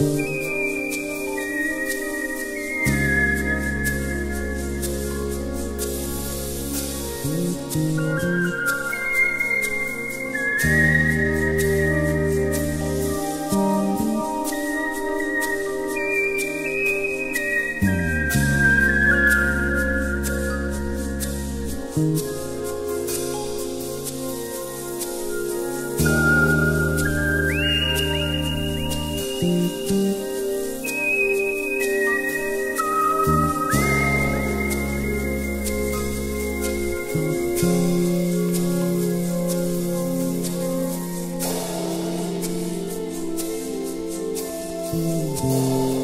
Thank you. Música